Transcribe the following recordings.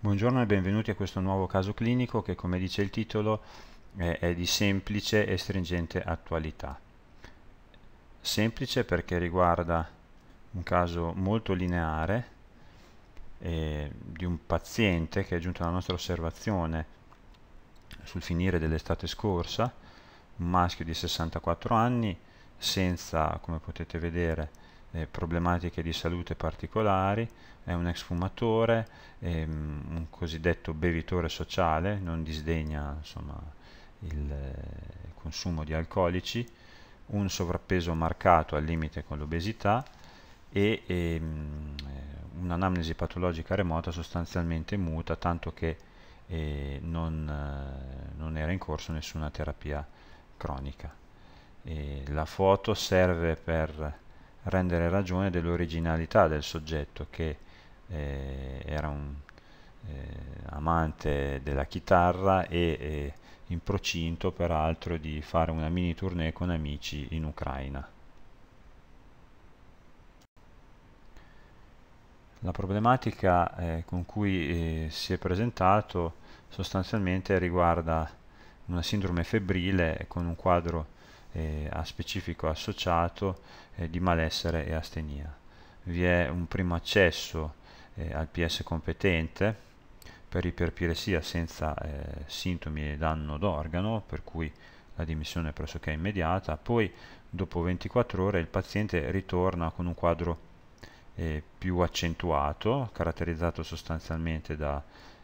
Buongiorno e benvenuti a questo nuovo caso clinico che come dice il titolo è, è di semplice e stringente attualità. Semplice perché riguarda un caso molto lineare eh, di un paziente che è giunto alla nostra osservazione sul finire dell'estate scorsa, un maschio di 64 anni senza, come potete vedere, eh, problematiche di salute particolari, è un ex fumatore, ehm, un cosiddetto bevitore sociale, non disdegna insomma, il eh, consumo di alcolici, un sovrappeso marcato al limite con l'obesità e ehm, un'anamnesi patologica remota sostanzialmente muta, tanto che eh, non, eh, non, era in corso nessuna terapia cronica. E la foto serve per rendere ragione dell'originalità del soggetto che eh, era un eh, amante della chitarra e eh, in procinto peraltro di fare una mini tournée con amici in Ucraina. La problematica eh, con cui eh, si è presentato sostanzialmente riguarda una sindrome febbrile con un quadro eh, a specifico associato eh, di malessere e astenia. Vi è un primo accesso eh, al PS competente per iperpiresia senza eh, sintomi e danno d'organo, per cui la dimissione è pressoché immediata, poi dopo 24 ore il paziente ritorna con un quadro eh, più accentuato, caratterizzato sostanzialmente da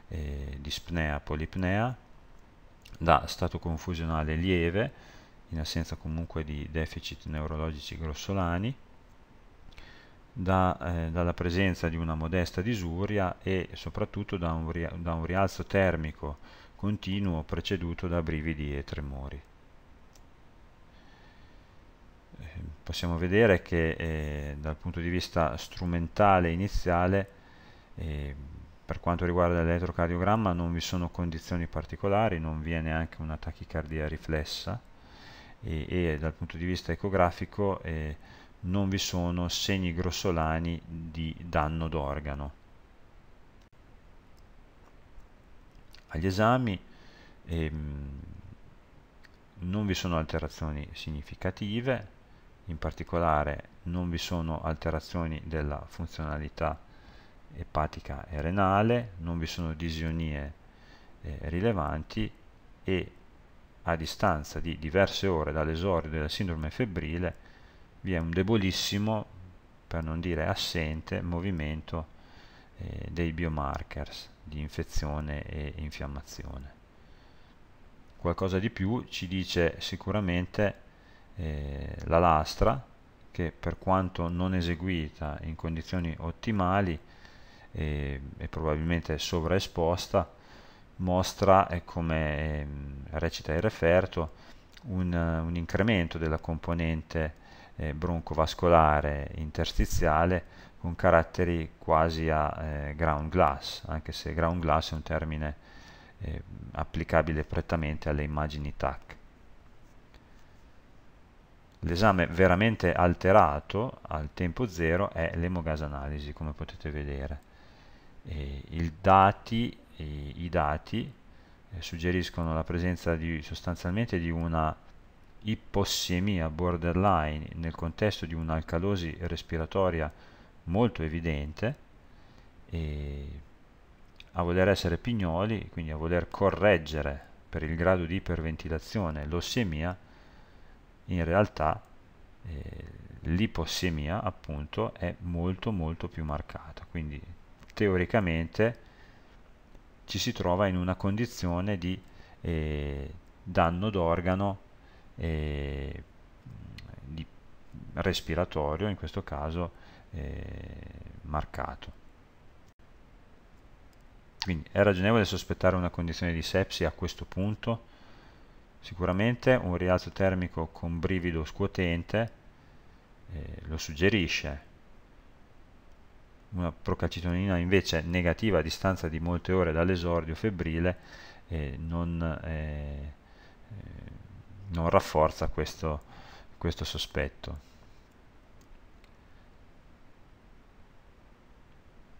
eh, dispnea polipnea, da stato confusionale lieve, in assenza comunque di deficit neurologici grossolani, da, eh, dalla presenza di una modesta disuria e soprattutto da un, da un rialzo termico continuo preceduto da brividi e tremori. Eh, possiamo vedere che eh, dal punto di vista strumentale iniziale eh, per quanto riguarda l'elettrocardiogramma non vi sono condizioni particolari, non vi è neanche una tachicardia riflessa, e, e dal punto di vista ecografico eh, non vi sono segni grossolani di danno d'organo. Agli esami ehm, non vi sono alterazioni significative, in particolare non vi sono alterazioni della funzionalità epatica e renale, non vi sono disionie eh, rilevanti e a distanza di diverse ore dall'esordio della sindrome febbrile vi è un debolissimo, per non dire assente, movimento eh, dei biomarkers di infezione e infiammazione. Qualcosa di più ci dice sicuramente eh, la lastra che per quanto non eseguita in condizioni ottimali eh, e probabilmente sovraesposta mostra, come eh, recita il referto, un, un, incremento della componente eh, broncovascolare interstiziale con caratteri quasi a eh, ground glass, anche se ground glass è un termine eh, applicabile prettamente alle immagini TAC. L'esame veramente alterato al tempo zero è l'emogas analisi, come potete vedere. E I dati i, i dati eh, suggeriscono la presenza di, sostanzialmente di una ipossemia borderline nel contesto di un'alcalosi respiratoria molto evidente e a voler essere pignoli, quindi a voler correggere per il grado di iperventilazione l'ossemia, in realtà eh, l'ipossemia appunto è molto molto più marcata, quindi teoricamente ci si trova in una condizione di eh, danno d'organo eh, respiratorio, in questo caso eh, marcato. Quindi è ragionevole sospettare una condizione di sepsi a questo punto? Sicuramente un rialzo termico con brivido scuotente eh, lo suggerisce, una procalcitonina invece negativa a distanza di molte ore dall'esordio febbrile eh, non, eh, non, rafforza questo, questo sospetto.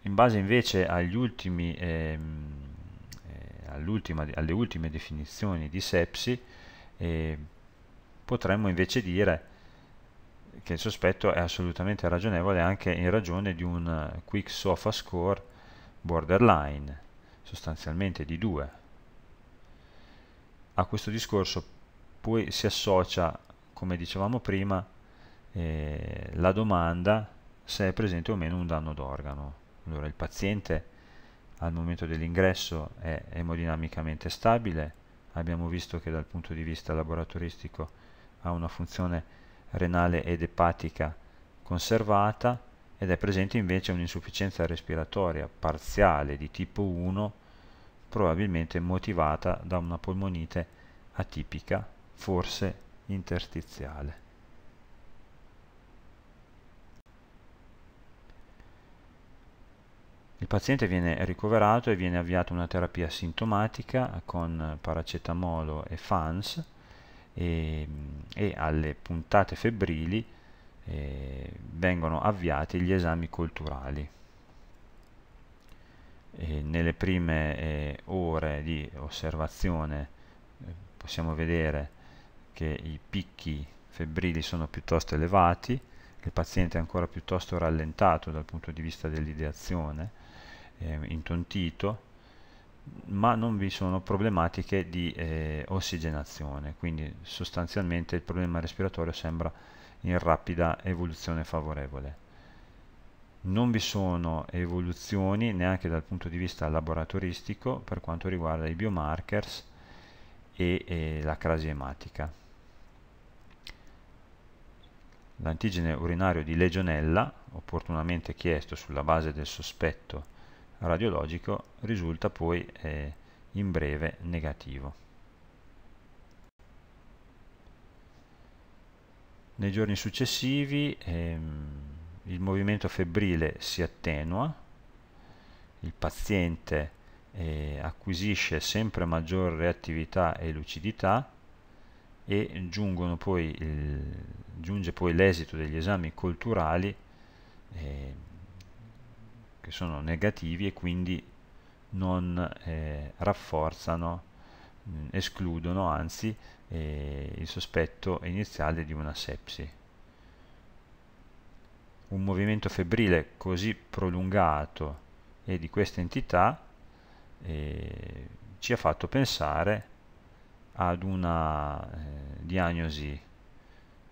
In base invece ultimi ehm, alle ultime definizioni di sepsi, eh, potremmo invece dire che il sospetto è assolutamente ragionevole anche in ragione di un quick SOFA score borderline, sostanzialmente di 2. A questo discorso poi si associa, come dicevamo prima, eh, la domanda se è presente o meno un danno d'organo. Allora il paziente al momento dell'ingresso è emodinamicamente stabile, abbiamo visto che dal punto di vista laboratoristico ha una funzione renale ed epatica conservata ed è presente invece un'insufficienza respiratoria parziale di tipo 1 probabilmente motivata da una polmonite atipica, forse interstiziale. Il paziente viene ricoverato e viene avviata una terapia sintomatica con paracetamolo e FANS e, e alle puntate febbrili eh, vengono avviati gli esami culturali. E nelle prime eh, ore di osservazione eh, possiamo vedere che i picchi febbrili sono piuttosto elevati, il paziente è ancora piuttosto rallentato dal punto di vista dell'ideazione eh, intontito, ma non vi sono problematiche di eh, ossigenazione, quindi sostanzialmente il problema respiratorio sembra in rapida evoluzione favorevole. Non vi sono evoluzioni neanche dal punto di vista laboratoristico per quanto riguarda i biomarkers e, e la crasi ematica. L'antigene urinario di legionella, opportunamente chiesto sulla base del sospetto radiologico risulta poi eh, in breve negativo. Nei giorni successivi ehm, il movimento febbrile si attenua, il paziente eh, acquisisce sempre maggior reattività e lucidità e poi il, giunge poi l'esito degli esami culturali eh, che sono negativi e quindi non eh, rafforzano, mh, mm, escludono anzi eh, il sospetto iniziale di una sepsi. Un movimento febbrile così prolungato e di questa entità eh, ci ha fatto pensare ad una eh, diagnosi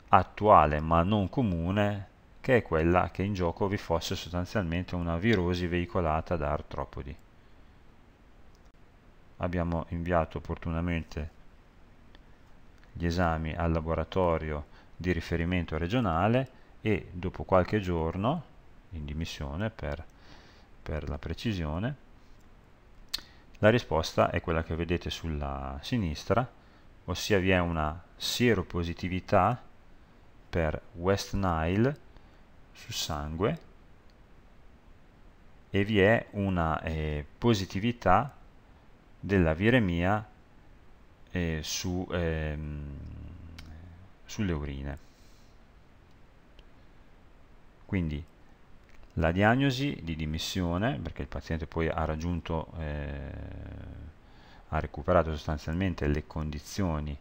attuale ma non comune che è quella che in gioco vi fosse sostanzialmente una virosi veicolata da artropodi. Abbiamo inviato opportunamente gli esami al laboratorio di riferimento regionale e dopo qualche giorno, in dimissione per, per la precisione, la risposta è quella che vedete sulla sinistra, ossia vi è una sieropositività per West Nile su sangue e vi è una eh, positività della viremia eh, su, ehm, sulle urine. Quindi la diagnosi di dimissione, perché il paziente poi ha raggiunto, eh, ha recuperato sostanzialmente le condizioni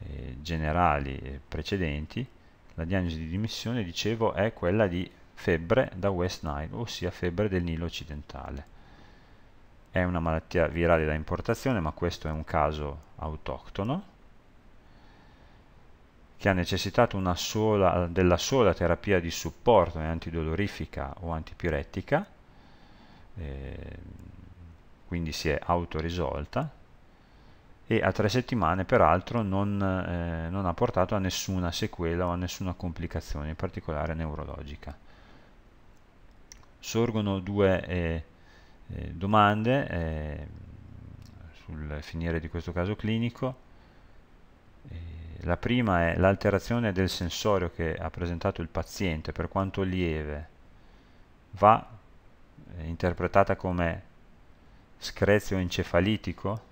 eh, generali precedenti, la diagnosi di dimissione, dicevo, è quella di febbre da West Nile, ossia febbre del Nilo occidentale. È una malattia virale da importazione, ma questo è un caso autoctono che ha necessitato sola, della sola terapia di supporto antidolorifica o antipirettica, eh, quindi si è autorisolta e a tre settimane peraltro non, eh, non ha portato a nessuna sequela o a nessuna complicazione, in particolare neurologica. Sorgono due eh, eh, domande eh, sul finire di questo caso clinico. Eh, la prima è l'alterazione del sensorio che ha presentato il paziente, per quanto lieve, va eh, interpretata come screzio encefalitico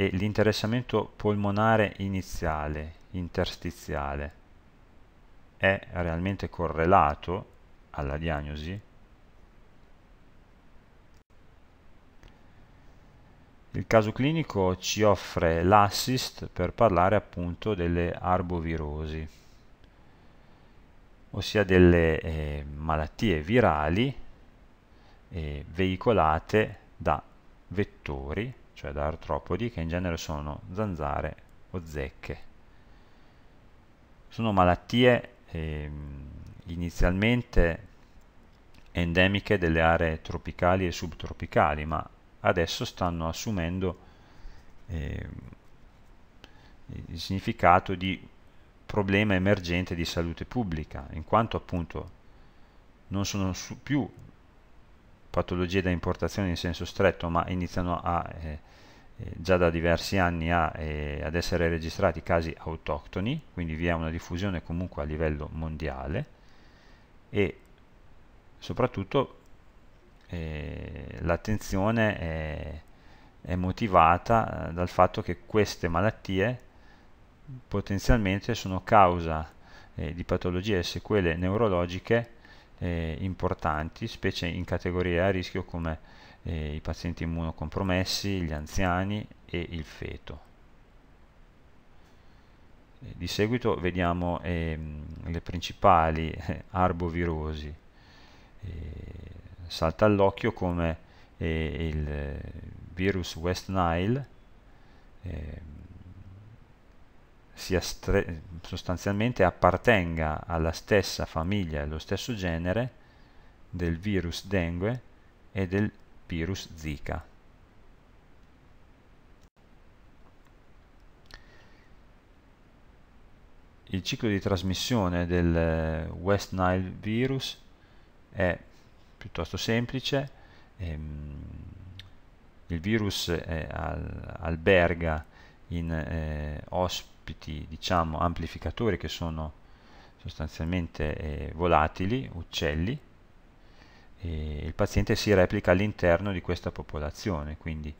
e l'interessamento polmonare iniziale, interstiziale, è realmente correlato alla diagnosi? il caso clinico ci offre l'assist per parlare appunto delle arbovirosi, ossia delle eh, malattie virali eh, veicolate da vettori, cioè da artropodi, che in genere sono zanzare o zecche. Sono malattie eh, inizialmente endemiche delle aree tropicali e subtropicali, ma adesso stanno assumendo eh, il significato di problema emergente di salute pubblica, in quanto appunto non sono più patologie da importazione in senso stretto, ma iniziano a, eh, eh, già da diversi anni a, eh, ad essere registrati casi autoctoni, quindi vi è una diffusione comunque a livello mondiale e soprattutto eh, l'attenzione è, è, motivata eh, dal fatto che queste malattie potenzialmente sono causa eh, di patologie e sequele neurologiche eh, importanti, specie in categorie a rischio come eh, i pazienti immunocompromessi, gli anziani e il feto. Eh, di seguito vediamo ehm, le principali arbovirosi. salta all'occhio come eh, il virus West Nile eh, sia sostanzialmente appartenga alla stessa famiglia e allo stesso genere del virus dengue e del virus Zika. Il ciclo di trasmissione del eh, West Nile virus è piuttosto semplice. Ehm, il virus eh, al, alberga in eh, ospiti ospiti diciamo amplificatori che sono sostanzialmente eh, volatili, uccelli, e il paziente si replica all'interno di questa popolazione, quindi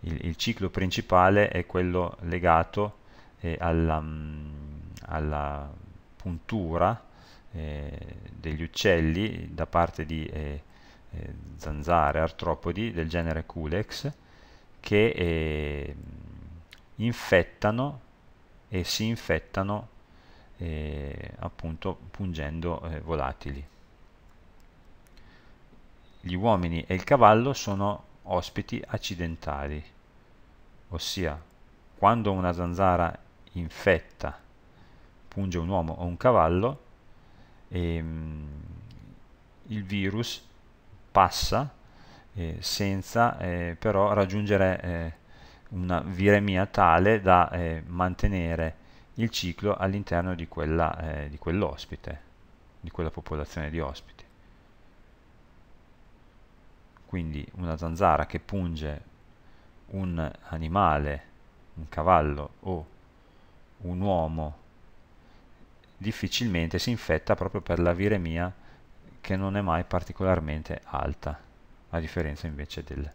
il, il, ciclo principale è quello legato eh, alla, mm, alla, puntura eh, degli uccelli da parte di eh, eh, zanzare, artropodi del genere Culex che eh, infettano e si infettano eh, appunto pungendo eh, volatili. Gli uomini e il cavallo sono ospiti accidentali, ossia quando una zanzara infetta, punge un uomo o un cavallo, ehm, il virus passa eh, senza eh, però raggiungere eh, una viremia tale da eh, mantenere il ciclo all'interno di, eh, di quell'ospite, di quella popolazione di ospiti. Quindi una zanzara che punge un animale, un cavallo o un uomo difficilmente si infetta proprio per la viremia che non è mai particolarmente alta, a differenza invece del,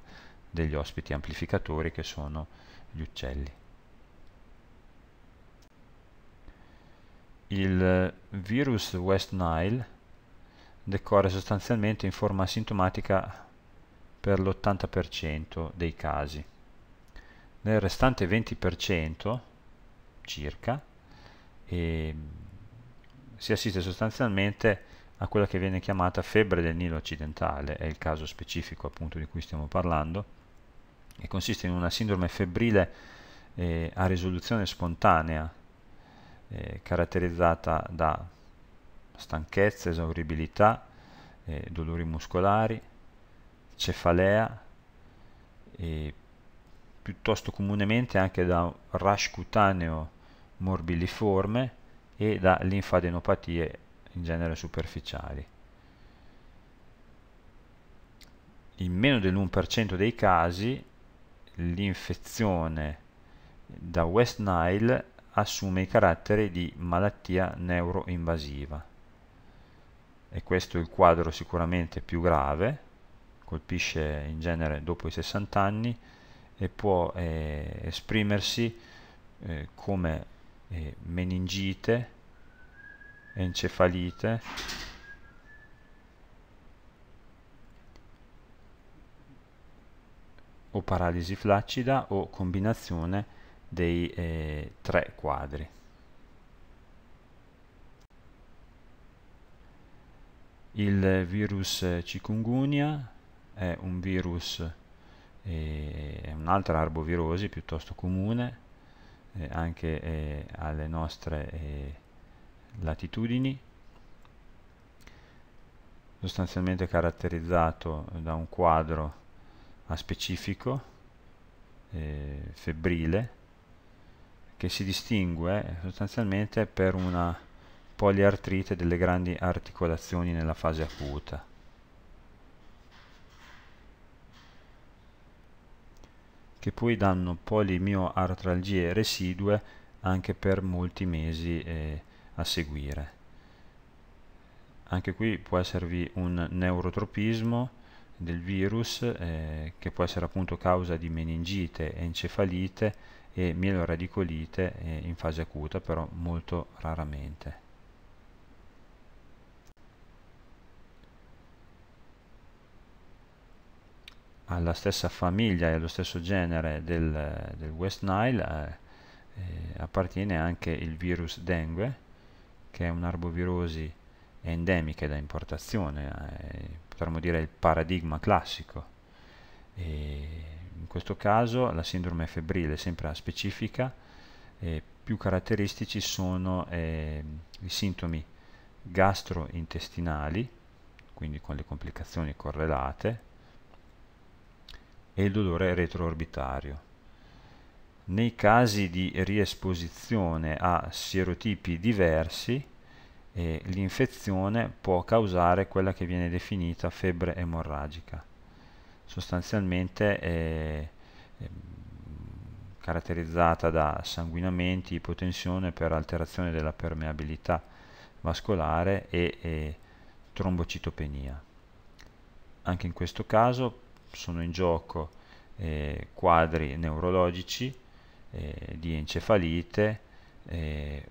degli ospiti amplificatori che sono gli uccelli. Il virus West Nile decorre sostanzialmente in forma asintomatica per l'80% dei casi. Nel restante 20% circa e si assiste sostanzialmente a quella che viene chiamata febbre del Nilo occidentale, è il caso specifico appunto di cui stiamo parlando, e consiste in una sindrome febbrile eh, a risoluzione spontanea eh, caratterizzata da stanchezza, esauribilità, eh, dolori muscolari, cefalea e piuttosto comunemente anche da rash cutaneo morbilliforme e da linfadenopatie in genere superficiali. In meno dell'1% dei casi l'infezione da West Nile assume i caratteri di malattia neuroinvasiva. E questo è il quadro sicuramente più grave colpisce in genere dopo i 60 anni e può eh, esprimersi eh, come eh, meningite, encefalite o paralisi flaccida o combinazione dei eh, tre quadri. Il virus chikungunya è un virus, eh, è un'altra arbovirosi piuttosto comune, eh, anche eh, alle nostre eh, latitudini, sostanzialmente caratterizzato da un quadro aspecifico, eh, febbrile, che si distingue sostanzialmente per una poliartrite delle grandi articolazioni nella fase acuta. che poi danno polimioartralgie residue anche per molti mesi eh, a seguire. Anche qui può esservi un neurotropismo del virus eh, che può essere appunto causa di meningite, encefalite e mieloradicolite eh, in fase acuta, però molto raramente. alla stessa famiglia e allo stesso genere del, del West Nile eh, eh, appartiene anche il virus dengue, che è un'arbovirosi endemica da importazione, eh, potremmo dire il paradigma classico. E in questo caso la sindrome febbrile sempre specifica, e più caratteristici sono eh, i sintomi gastrointestinali, quindi con le complicazioni correlate, e il dolore retroorbitario. Nei casi di riesposizione a sierotipi diversi, eh, l'infezione può causare quella che viene definita febbre emorragica. Sostanzialmente è, è caratterizzata da sanguinamenti, ipotensione per alterazione della permeabilità vascolare e, e trombocitopenia. Anche in questo caso sono in gioco eh, quadri neurologici eh, di encefalite, eh,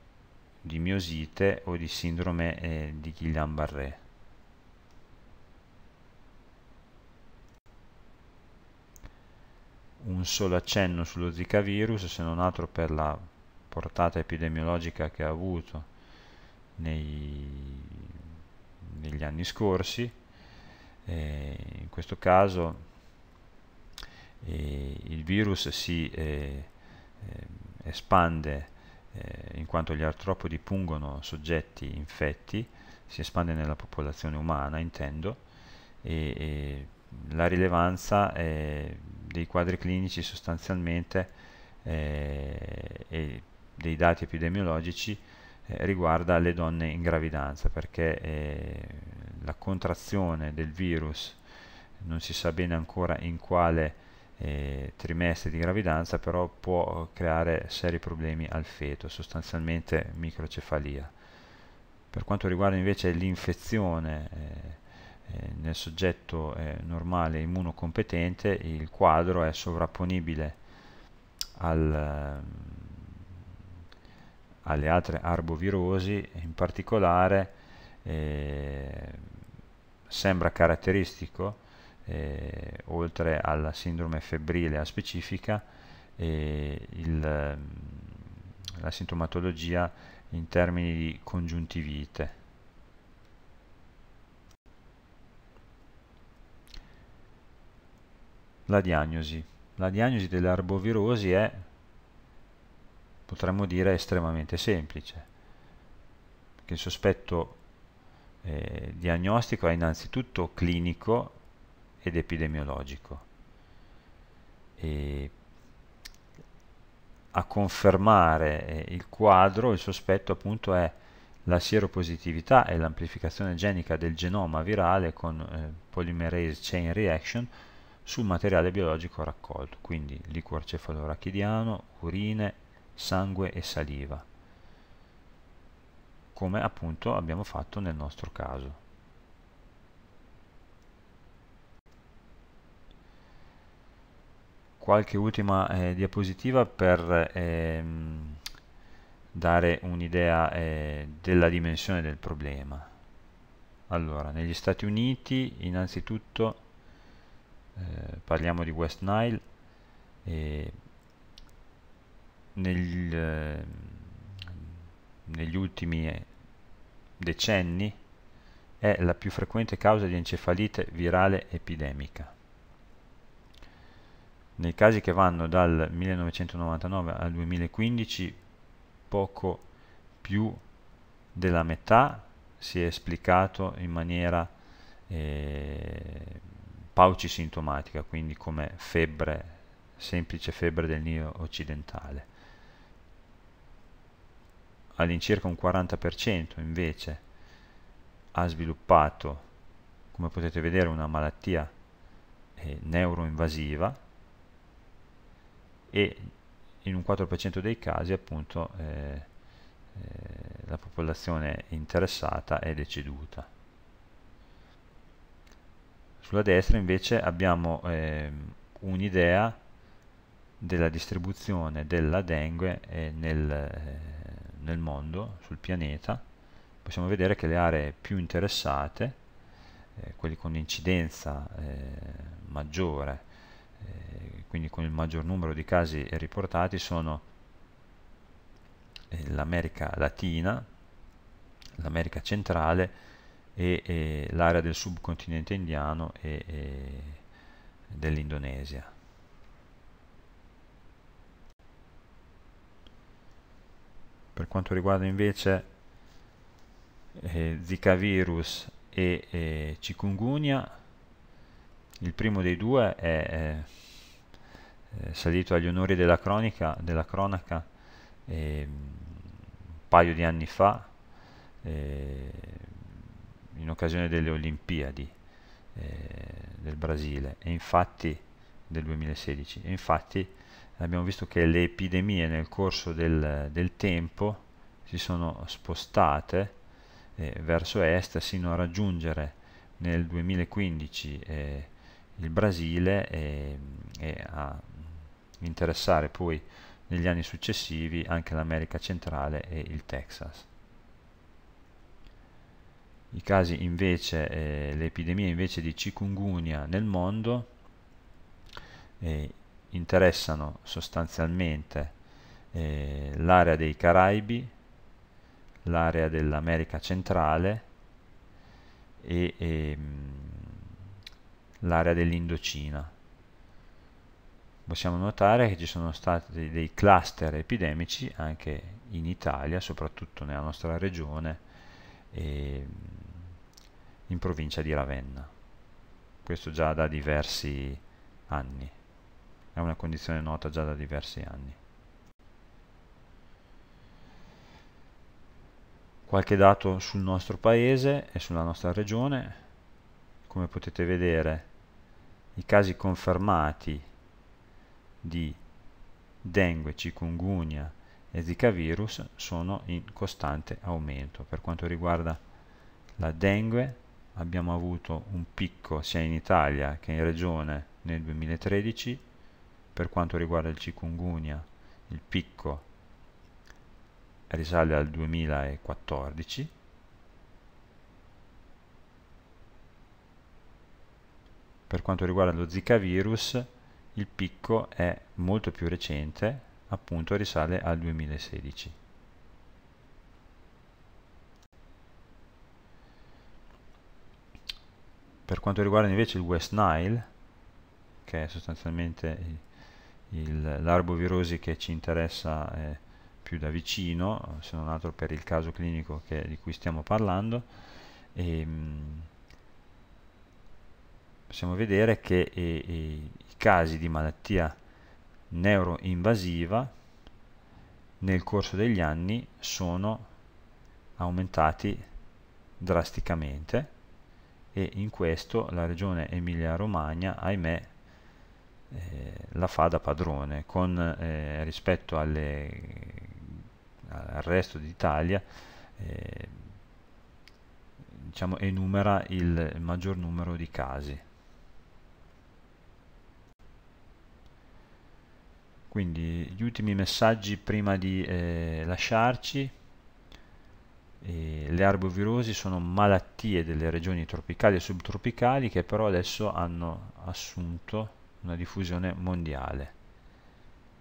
di miosite o di sindrome eh, di Guillain-Barré. Un solo accenno sullo Zika virus, se non altro per la portata epidemiologica che ha avuto nei, negli anni scorsi. Eh, in questo caso il virus si eh, eh, espande eh, in quanto gli artropodi pungono soggetti infetti, si espande nella popolazione umana, intendo, e, e la rilevanza dei quadri clinici sostanzialmente e dei dati epidemiologici eh, riguarda le donne in gravidanza perché eh, la contrazione del virus non si sa bene ancora in quale eh, trimestri di gravidanza però può creare seri problemi al feto, sostanzialmente microcefalia. Per quanto riguarda invece l'infezione eh, eh, nel soggetto eh, normale immunocompetente, il quadro è sovrapponibile al, alle altre arbovirosi, in particolare eh, sembra caratteristico eh, oltre alla sindrome febbrile aspecifica, eh, il, la sintomatologia in termini di congiuntivite. La diagnosi. La diagnosi delle arbovirosi è, potremmo dire, estremamente semplice, perché il sospetto eh, diagnostico è innanzitutto clinico ed epidemiologico. E a confermare eh, il quadro, il sospetto appunto è la sieropositività e l'amplificazione genica del genoma virale con eh, polymerase chain reaction sul materiale biologico raccolto, quindi liquor cefalorachidiano, urine, sangue e saliva, come appunto abbiamo fatto nel nostro caso. Qualche ultima eh, diapositiva per ehm, dare un'idea eh, della dimensione del problema. Allora, negli Stati Uniti innanzitutto eh, parliamo di West Nile, eh, negli, eh, negli ultimi decenni è la più frequente causa di encefalite virale epidemica. Nei casi che vanno dal 1999 al 2015 poco più della metà si è esplicato in maniera eh, paucisintomatica, quindi come febbre, semplice febbre del Nilo occidentale. All'incirca un 40% invece ha sviluppato, come potete vedere, una malattia eh, neuroinvasiva e in un 4% dei casi appunto eh, eh, la popolazione interessata è deceduta. Sulla destra invece abbiamo eh, un'idea della distribuzione della dengue eh, nel, eh, nel, mondo, sul pianeta. Possiamo vedere che le aree più interessate, eh, quelli con incidenza maggiore, quindi con il maggior numero di casi riportati, sono l'America Latina, l'America centrale e, e l'area del subcontinente indiano e, e dell'Indonesia. Per quanto riguarda invece eh, Zika virus e, e chikungunya, il primo dei due è, è, è salito agli onori della, cronica, della cronaca eh, un paio di anni fa. Eh, in occasione delle Olimpiadi eh, del Brasile e infatti del 2016 e infatti abbiamo visto che le epidemie nel corso del, del tempo si sono spostate eh, verso est sino a raggiungere nel 2015 eh, il Brasile e, e a interessare poi negli anni successivi anche l'America centrale e il Texas. I casi invece, eh, le epidemie invece di chikungunya nel mondo eh, interessano sostanzialmente eh, l'area dei Caraibi, l'area dell'America centrale e ehm, l'area dell'Indocina. Possiamo notare che ci sono stati dei cluster epidemici anche in Italia, soprattutto nella nostra regione, e, in provincia di Ravenna. Questo già da diversi anni, è una condizione nota già da diversi anni. Qualche dato sul nostro paese e sulla nostra regione, come potete vedere i casi confermati di dengue, chikungunya e zika virus sono in costante aumento. Per quanto riguarda la dengue abbiamo avuto un picco sia in Italia che in regione nel 2013, per quanto riguarda il chikungunya il picco risale al 2014, per quanto riguarda lo Zika virus il picco è molto più recente, appunto risale al 2016. Per quanto riguarda invece il West Nile, che è sostanzialmente l'arbovirosi che ci interessa eh, più da vicino, se non altro per il caso clinico che, di cui stiamo parlando, e, ehm, mh, possiamo vedere che eh, i casi di malattia neuroinvasiva nel corso degli anni sono aumentati drasticamente e in questo la regione Emilia-Romagna, ahimè, eh, la fa da padrone, con eh, rispetto alle, al resto d'Italia eh, diciamo, enumera il maggior numero di casi. Quindi gli ultimi messaggi prima di eh, lasciarci e le arbovirosi sono malattie delle regioni tropicali e subtropicali che però adesso hanno assunto una diffusione mondiale.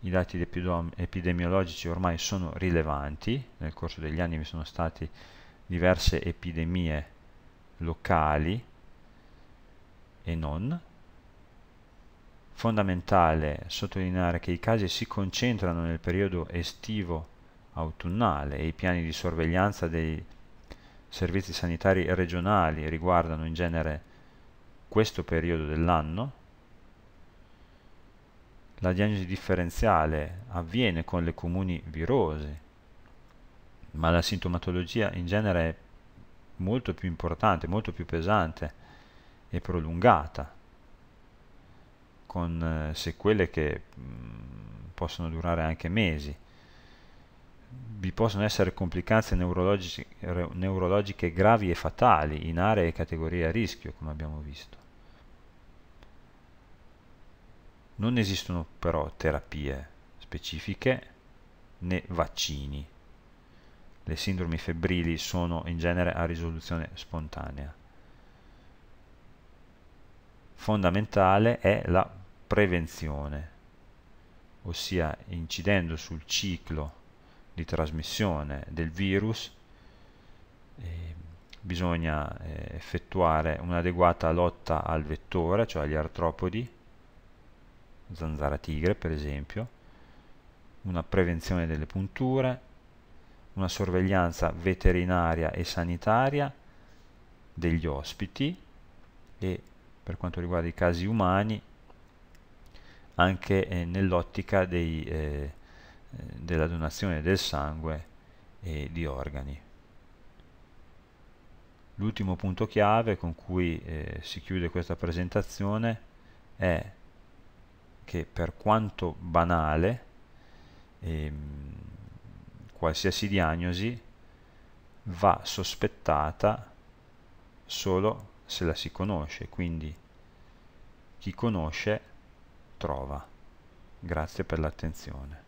i dati epidemiologici ormai sono rilevanti, nel corso degli anni vi sono state diverse epidemie locali e non. Fondamentale sottolineare che i casi si concentrano nel periodo estivo autunnale e i piani di sorveglianza dei servizi sanitari regionali riguardano in genere questo periodo dell'anno. La diagnosi differenziale avviene con le comuni virose, ma la sintomatologia in genere è molto più importante, molto più pesante e prolungata, con eh, sequele che mm, possono durare anche mesi. Vi possono essere complicanze neurologiche, neurologiche gravi e fatali in aree e categorie a rischio, come abbiamo visto. Non esistono però terapie specifiche né vaccini. Le sindromi febbrili sono in genere a risoluzione spontanea. Fondamentale è la prevenzione, ossia incidendo sul ciclo di trasmissione del virus eh, bisogna eh, effettuare un'adeguata lotta al vettore, cioè agli artropodi, zanzara tigre per esempio, una prevenzione delle punture, una sorveglianza veterinaria e sanitaria degli ospiti e per quanto riguarda i casi umani anche eh, nell'ottica eh, eh, della donazione del sangue e di organi. L'ultimo punto chiave con cui eh, si chiude questa presentazione è che per quanto banale, ehm, qualsiasi diagnosi va sospettata solo se la si conosce, quindi chi conosce trova. Grazie per l'attenzione.